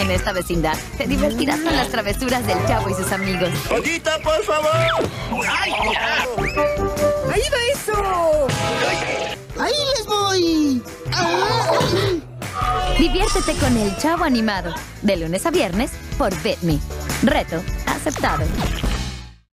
En esta vecindad te divertirás con las travesuras del chavo y sus amigos. ¡Pollita, por favor! ¡Ay, ya! ¡Ahí va eso! ¡Ahí les voy! Diviértete con el chavo animado. De lunes a viernes por BitMe. Reto aceptado.